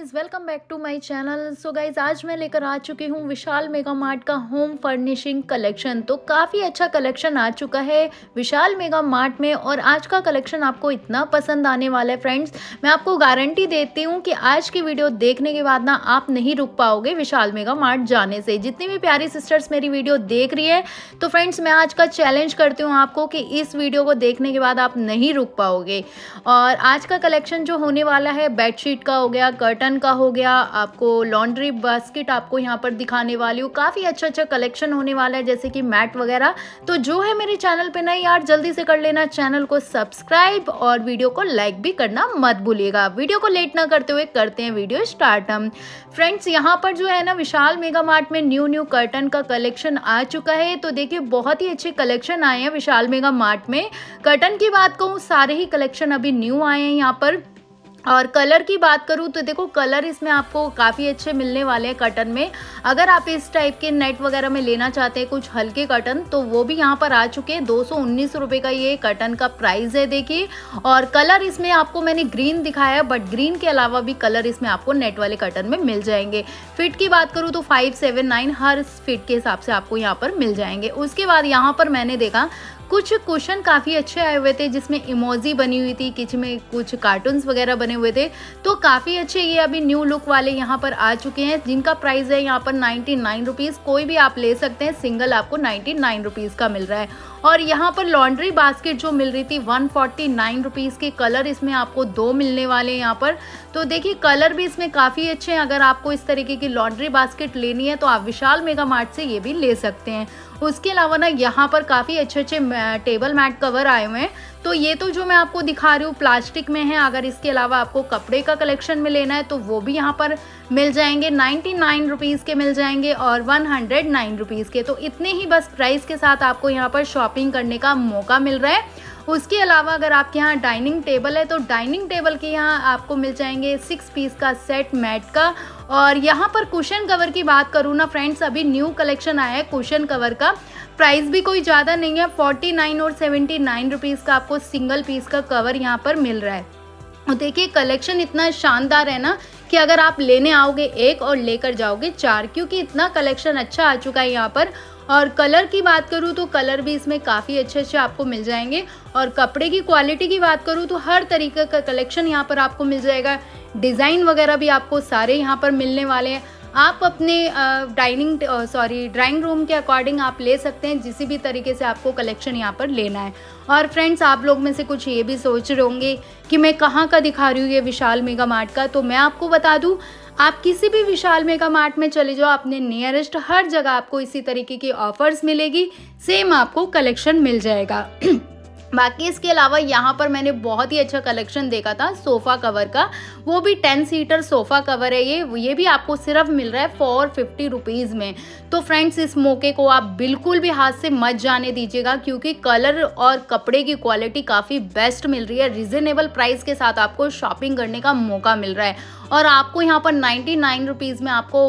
Guys welcome back to my channel so guys आज मैं लेकर आ चुकी हूँ विशाल मेगा मार्ट का होम फर्निशिंग कलेक्शन तो काफ़ी अच्छा कलेक्शन आ चुका है विशाल मेगा मार्ट में और आज का कलेक्शन आपको इतना पसंद आने वाला है फ्रेंड्स मैं आपको गारंटी देती हूँ कि आज की वीडियो देखने के बाद ना आप नहीं रुक पाओगे विशाल मेगा मार्ट जाने से. जितनी भी प्यारी सिस्टर्स मेरी वीडियो देख रही है तो फ्रेंड्स मैं आज का चैलेंज करती हूँ आपको कि इस वीडियो को देखने के बाद आप नहीं रुक पाओगे. और आज का कलेक्शन जो होने वाला है बेडशीट का हो गया कर्टन का हो गया, आपको लॉन्ड्री बास्केट आपको यहाँ पर दिखाने वाली हूँ। काफ़ी अच्छा अच्छा कलेक्शन होने वाला है, जैसे कि मैट वगैरह। तो जो है मेरे चैनल पे नई, यार जल्दी से कर लेना चैनल को सब्सक्राइब और वीडियो को लाइक भी करना मत भूलिएगा। वीडियो को लेट ना करते हुए करते हैं वीडियो स्टार्ट हम। फ्रेंड्स यहाँ पर जो है ना, विशाल मेगा मार्ट में न्यू न्यू कर्टन का कलेक्शन आ चुका है। तो देखिए, बहुत ही अच्छे कलेक्शन आए हैं विशाल मेगा मार्ट में। कर्टन की बात कहूँ, सारे ही कलेक्शन अभी न्यू आए हैं यहाँ पर। और कलर की बात करूँ तो देखो, कलर इसमें आपको काफ़ी अच्छे मिलने वाले हैं कटन में। अगर आप इस टाइप के नेट वगैरह में लेना चाहते हैं कुछ हल्के कटन तो वो भी यहाँ पर आ चुके हैं। दो सौ का ये कटन का प्राइस है, देखिए। और कलर इसमें आपको मैंने ग्रीन दिखाया बट ग्रीन के अलावा भी कलर इसमें आपको नेट वाले कटन में मिल जाएँगे। फिट की बात करूँ तो फाइव हर फिट के हिसाब से आपको यहाँ पर मिल जाएँगे। उसके बाद यहाँ पर मैंने देखा कुछ क्वेश्चन काफ़ी अच्छे आए हुए थे, जिसमें इमोजी बनी हुई थी, किच में कुछ कार्टून्स वगैरह बने हुए थे। तो काफ़ी अच्छे ये अभी न्यू लुक वाले यहाँ पर आ चुके हैं, जिनका प्राइस है यहाँ पर नाइन्टी नाइन रुपीज़ कोई भी आप ले सकते हैं सिंगल आपको नाइन्टी नाइन रुपीज़ का मिल रहा है। और यहाँ पर लॉन्ड्री बास्केट जो मिल रही थी वन फोर्टी नाइन रुपीज़ के कलर, इसमें आपको दो मिलने वाले हैं यहाँ पर। तो देखिए, कलर भी इसमें काफ़ी अच्छे हैं। अगर आपको इस तरीके की लॉन्ड्री बास्केट लेनी है तो आप विशाल मेगा मार्ट से ये भी ले सकते हैं। उसके अलावा ना, यहाँ पर काफ़ी अच्छे अच्छे टेबल मैट कवर आए हुए हैं। तो ये तो जो मैं आपको दिखा रही हूँ, प्लास्टिक में है। अगर इसके अलावा आपको कपड़े का कलेक्शन में लेना है तो वो भी यहाँ पर मिल जाएँगे। नाइन्टी नाइन रुपीज़ के मिल जाएँगे और वन हंड्रेड नाइन रुपीज़ के। तो इतने ही बस प्राइस के साथ आपको यहाँ पर शॉपिंग करने का मौका मिल रहा है। उसके अलावा अगर आपके यहाँ डाइनिंग टेबल है तो डाइनिंग टेबल के यहाँ आपको मिल जाएँगे सिक्स पीस का सेट मैट का। और यहाँ पर कुशन कवर की बात करूँ ना, फ्रेंड्स, अभी न्यू कलेक्शन आया है कुशन कवर का। प्राइस भी कोई ज़्यादा नहीं है। फोर्टी नाइन और सेवेंटी नाइन रुपीज़ का आपको सिंगल पीस का कवर यहाँ पर मिल रहा है। और देखिए, कलेक्शन इतना शानदार है ना कि अगर आप लेने आओगे एक और लेकर जाओगे चार, क्योंकि इतना कलेक्शन अच्छा आ चुका है यहाँ पर। और कलर की बात करूँ तो कलर भी इसमें काफ़ी अच्छे अच्छे आपको मिल जाएँगे। और कपड़े की क्वालिटी की बात करूँ तो हर तरीके का कलेक्शन यहाँ पर आपको मिल जाएगा। डिज़ाइन वगैरह भी आपको सारे यहाँ पर मिलने वाले हैं। आप अपने डाइनिंग सॉरी ड्राइंग रूम के अकॉर्डिंग आप ले सकते हैं, जिस भी तरीके से आपको कलेक्शन यहाँ पर लेना है। और फ्रेंड्स आप लोग में से कुछ ये भी सोच रहे होंगे कि मैं कहाँ का दिखा रही हूँ ये विशाल मेगा मार्ट का तो मैं आपको बता दूँ, आप किसी भी विशाल मेगा मार्ट में चले जाओ अपने नियरेस्ट हर जगह आपको इसी तरीके की ऑफर्स मिलेगी सेम आपको कलेक्शन मिल जाएगा। बाकी इसके अलावा यहाँ पर मैंने बहुत ही अच्छा कलेक्शन देखा था सोफ़ा कवर का। वो भी टेन सीटर सोफ़ा कवर है ये। ये भी आपको सिर्फ़ मिल रहा है फोर फिफ्टी रुपीज़ में। तो फ्रेंड्स इस मौके को आप बिल्कुल भी हाथ से मत जाने दीजिएगा, क्योंकि कलर और कपड़े की क्वालिटी काफ़ी बेस्ट मिल रही है। रिजनेबल प्राइस के साथ आपको शॉपिंग करने का मौका मिल रहा है। और आपको यहाँ पर नाइन्टी नाइन रुपीज़ में आपको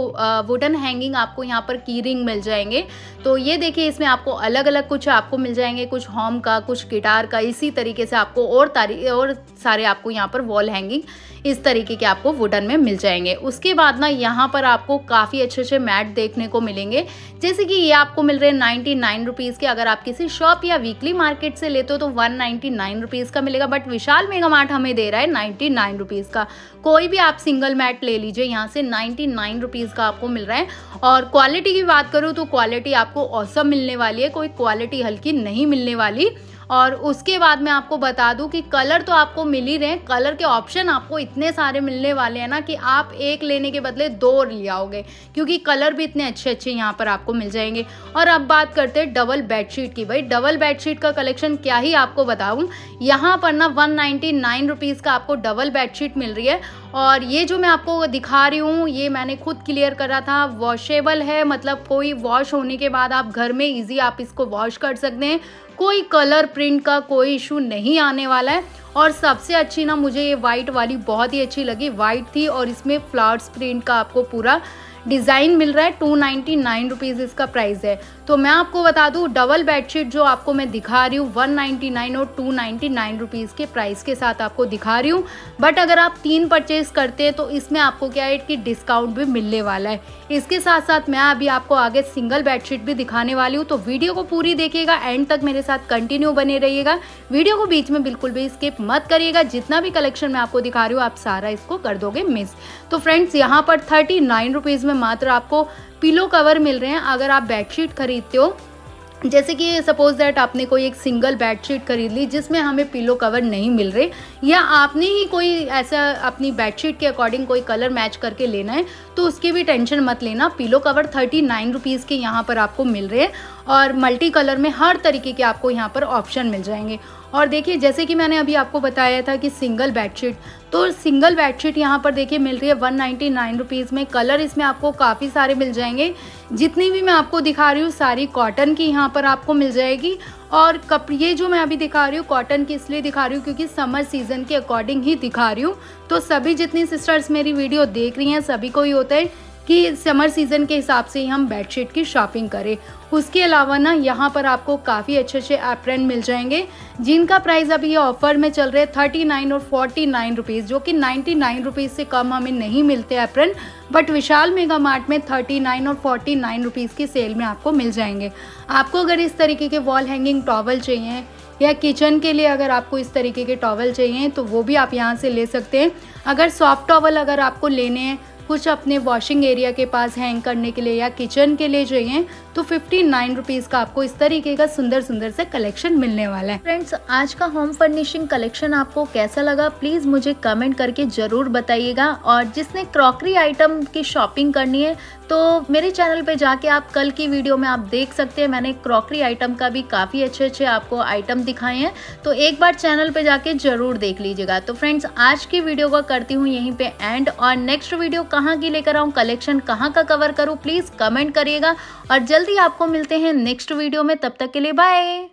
वुडन हैंगिंग आपको यहाँ पर की रिंग मिल जाएँगे। तो ये देखिए, इसमें आपको अलग अलग कुछ आपको मिल जाएँगे, कुछ होम का, कुछ गिटार का, इसी तरीके से आपको और तारी, और सारे आपको यहाँ पर वॉल हैंगिंग इस तरीके के आपको वुडन में मिल जाएँगे। उसके बाद ना, यहाँ पर आपको काफ़ी अच्छे अच्छे मैट देखने को मिलेंगे। जैसे कि ये आपको मिल रहे हैं नाइन्टी नाइन रुपीज़ के। अगर आप किसी शॉप या वीकली मार्केट से लेते हो तो वन नाइन्टी नाइन रुपीज़ का मिलेगा। बट विशाल मेगा मार्ट हमें दे रहा है नाइन्टी नाइन रुपीज़ का। कोई भी आप सिंगल मैट ले लीजिए। यहाँ से नाइन्टी नाइन रुपीज़ का आपको मिल रहा है। और क्वालिटी की बात करूँ तो क्वालिटी आपको औसम मिलने वाली है। कोई क्वालिटी हल्की नहीं मिलने वाली। और उसके बाद मैं आपको बता दूँ कि कलर तो आपको मिल ही रहे हैं। कलर के ऑप्शन आपको इतने सारे मिलने वाले हैं ना कि आप एक लेने के बदले दो ले आओगे। क्योंकि कलर भी इतने अच्छे अच्छे यहाँ पर आपको मिल जाएँगे। और अब बात करते हैं डबल बेडशीट की। भाई, डबल बेडशीट का कलेक्शन क्या ही आपको बताऊँ? यहाँ पर ना वन नाइन्टी का आपको डबल बेडशीट मिल रही है। और ये जो मैं आपको दिखा रही हूँ, ये मैंने खुद क्लियर करा था। वॉशेबल है मतलब कोई वॉश होने के बाद आप घर में इजी आप इसको वॉश कर सकते हैं। कोई कलर प्रिंट का कोई इशू नहीं आने वाला है। और सबसे अच्छी ना, मुझे ये वाइट वाली बहुत ही अच्छी लगी। वाइट थी और इसमें फ्लावर्स प्रिंट का आपको पूरा डिज़ाइन मिल रहा है टू नाइन्टी नाइन रुपीज़ इसका प्राइस है। तो मैं आपको बता दूँ डबल बेडशीट जो आपको मैं दिखा रही हूँ वन नाइन्टी नाइन और टू नाइन्टी नाइन रुपीज़ के प्राइस के साथ आपको दिखा रही हूँ। बट अगर आप तीन परचेज करते हैं तो इसमें आपको क्या है कि डिस्काउंट भी मिलने वाला है। इसके साथ साथ मैं अभी आपको आगे सिंगल बेडशीट भी दिखाने वाली हूँ तो वीडियो को पूरी देखिएगा एंड तक मेरे साथ कंटिन्यू बने रहिएगा। वीडियो को बीच में बिल्कुल भी स्किप मत करिएगा, जितना भी कलेक्शन मैं आपको दिखा रही हूँ, आप सारा इसको कर दोगे मिस तो फ्रेंड्स यहाँ पर थर्टी नाइन रुपीज़ में मात्र आपको पिलो कवर मिल रहे हैं, अगर आप बेडशीट खरीदते हो। जैसे कि सपोज़ दैट आपने कोई एक सिंगल बेडशीट खरीद ली, जिसमें हमें पिलो कवर नहीं मिल रहे, या आपने ही कोई ऐसा अपनी बेडशीट के अकॉर्डिंग कोई कलर मैच करके लेना है तो उसकी भी टेंशन मत लेना। Pillow cover thirty nine rupees के यहाँ पर आपको मिल रहे हैं, और मल्टी कलर में हर तरीके के आपको यहाँ पर ऑप्शन मिल जाएँगे। और देखिए, जैसे कि मैंने अभी आपको बताया था कि सिंगल बेडशीट तो सिंगल बेडशीट यहाँ पर देखिए मिल रही है वन नाइन्टी नाइन रुपीज़ में। कलर इसमें आपको काफ़ी सारे मिल जाएँगे। जितनी भी मैं आपको दिखा रही हूँ, सारी कॉटन की यहाँ पर आपको मिल जाएगी। और कप, ये जो मैं अभी दिखा रही हूँ कॉटन की इसलिए दिखा रही हूँ क्योंकि समर सीज़न के अकॉर्डिंग ही दिखा रही हूँ। तो सभी जितनी सिस्टर्स मेरी वीडियो देख रही हैं, सभी को ही होता है कि समर सीज़न के हिसाब से ही हम बेडशीट की शॉपिंग करें। उसके अलावा ना, यहाँ पर आपको काफ़ी अच्छे अच्छे एप्रन मिल जाएँगे, जिनका प्राइस अभी ये ऑफ़र में चल रहे थर्टी नाइन और फोर्टी नाइन रुपीज़ जो कि नाइन्टी नाइन रुपीज़ से कम हमें नहीं मिलते apron but Vishal mega mart में थर्टी नाइन और फोर्टी नाइन रुपीज़ की सेल में आपको मिल जाएँगे। आपको अगर इस तरीके के वॉल हैंगिंग टॉवल चाहिए या किचन के लिए अगर आपको इस तरीके के टॉवल चाहिए तो वो भी आप यहाँ से ले सकते हैं। अगर सॉफ्ट टॉवल अगर आपको लेने हैं कुछ अपने वॉशिंग एरिया के पास हैंग करने के लिए या किचन के लिए चाहिए तो फिफ्टी नाइन रुपीज़ का आपको इस तरीके का सुंदर सुंदर से कलेक्शन मिलने वाला है। फ्रेंड्स आज का होम फर्निशिंग कलेक्शन आपको कैसा लगा? प्लीज़ मुझे कमेंट करके ज़रूर बताइएगा। और जिसने क्रॉकरी आइटम की शॉपिंग करनी है तो मेरे चैनल पे जाके आप कल की वीडियो में आप देख सकते हैं। मैंने क्रॉकरी आइटम का भी काफ़ी अच्छे अच्छे आपको आइटम दिखाए हैं। तो एक बार चैनल पे जाके ज़रूर देख लीजिएगा। तो फ्रेंड्स आज की वीडियो का करती हूँ, यहीं पे एंड और नेक्स्ट वीडियो कहाँ की लेकर आऊँ कलेक्शन कहाँ का कवर करूँ प्लीज़ कमेंट करिएगा। और जल्दी आपको मिलते हैं नेक्स्ट वीडियो में, तब तक के लिए बाय